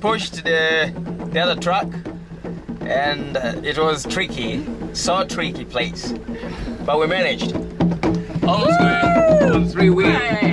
pushed the, the other truck and uh, it was tricky, so tricky place. But we managed. Almost going on three wheels.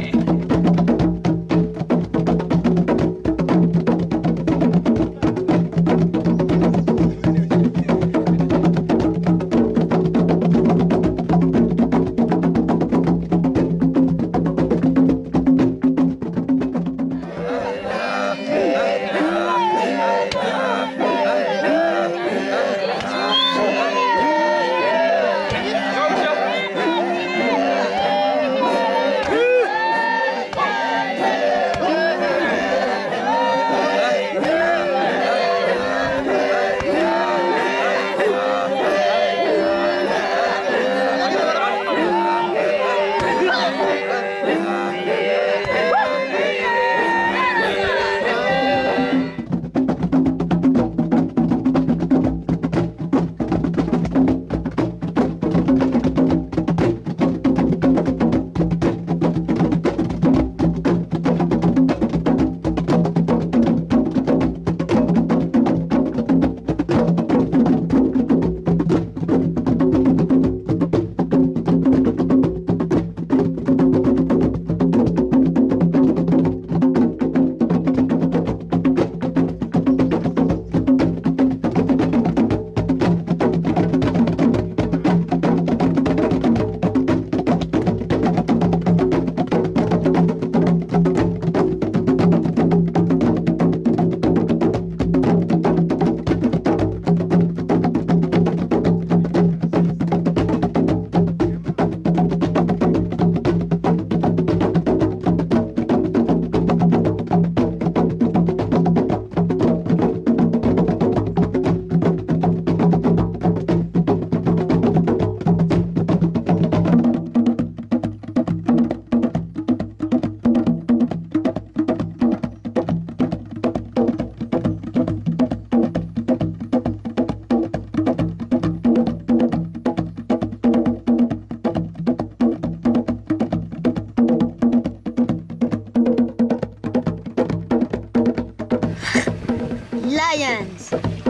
lions.